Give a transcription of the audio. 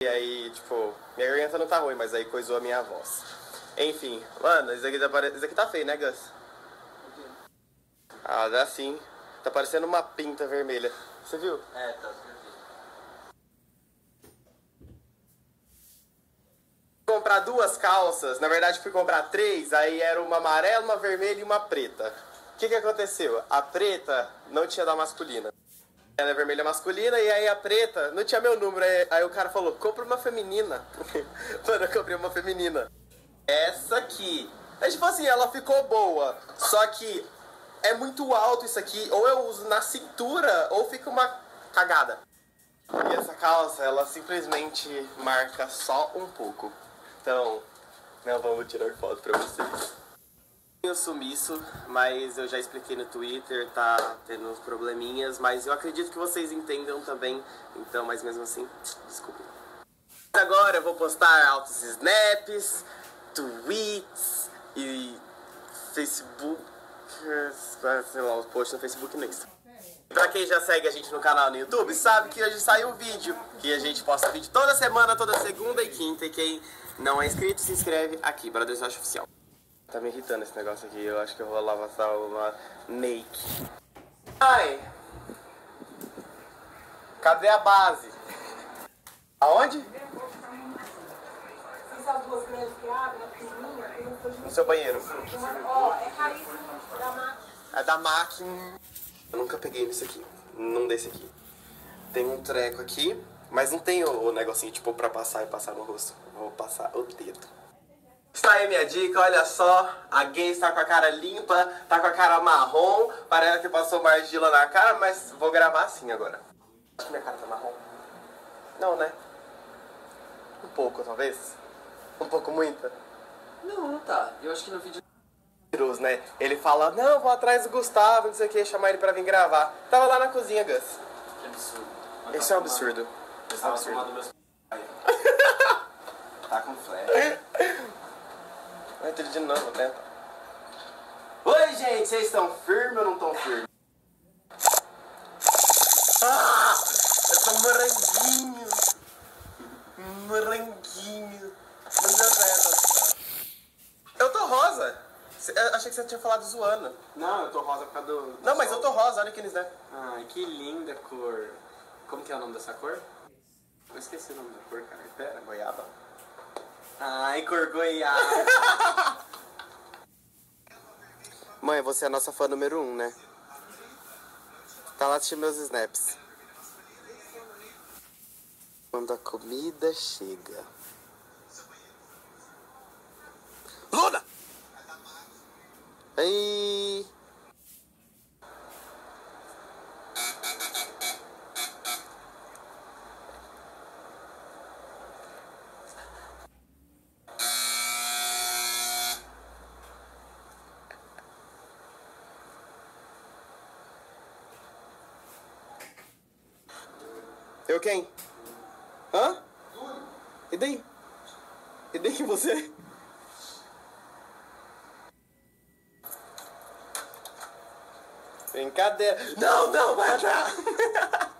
E aí, tipo, minha garganta não tá ruim, mas aí coisou a minha voz. Enfim, mano, isso aqui tá, pare... isso aqui tá feio, né, Gus? Ah, dá sim. Tá parecendo uma pinta vermelha. Você viu? É, tá. comprar duas calças, na verdade fui comprar três, aí era uma amarela, uma vermelha e uma preta. O que que aconteceu? A preta não tinha da masculina. Era a vermelha masculina e aí a preta não tinha meu número. Aí, aí o cara falou, compra uma feminina. Mano, eu comprei uma feminina. Essa aqui. Aí tipo assim, ela ficou boa. Só que é muito alto isso aqui. Ou eu uso na cintura, ou fica uma cagada. E essa calça, ela simplesmente marca só um pouco. Então, não vamos tirar foto pra vocês. Eu sumiço, mas eu já expliquei no Twitter, tá tendo uns probleminhas, mas eu acredito que vocês entendam também, então, mas mesmo assim, desculpe. Agora eu vou postar altos snaps, tweets e Facebook, sei lá, os posts no Facebook e no Insta. Pra quem já segue a gente no canal no YouTube, sabe que hoje saiu um vídeo. Que a gente posta vídeo toda semana, toda segunda e quinta. E quem não é inscrito, se inscreve aqui, para Deus Oficial. Tá me irritando esse negócio aqui. Eu acho que eu vou lavar uma make. Ai! Cadê a base? Aonde? Essas duas grandes que abrem, a pequenininha, tem um fiozinho. No seu banheiro. Ó, é caríssimo da máquina. É da máquina. Eu nunca peguei nesse aqui. Num desse aqui. Tem um treco aqui, mas não tem o, o negocinho tipo pra passar e passar no rosto. Vou passar o dedo. Está aí minha dica, olha só. A gay está com a cara limpa, tá com a cara marrom. Parece que passou uma argila na cara, mas vou gravar assim agora. Acho que minha cara tá marrom. Não, né? Um pouco, talvez. Um pouco muita. Não, não tá. Eu acho que no vídeo. né? Ele fala, não, vou atrás do Gustavo, não sei o que, chamar ele pra vir gravar. Tava lá na cozinha, Gus. Que absurdo. Esse é um absurdo. Absurdo. meus. tá com flash. Ter de novo, né? Oi, gente, vocês estão firmes ou não estão firmes? Ah! Eu tô moranguinho. Moranguinho. Não deu certo. Eu tô rosa. Cê- eu achei que você tinha falado zoando. Não, eu tô rosa por causa do. Não, mas eu tô rosa, olha aqui eles, né? Ai, que linda cor. Como que é o nome dessa cor? Eu esqueci o nome da cor, cara. Pera. Goiaba. Ai, cor goiaba. Mãe, você é a nossa fã número um, né? Tá lá assistindo meus snaps. Quando a comida chega. Eu quem? Hã? E daí? E daí que você? Brincadeira. Não, não, vai atrás.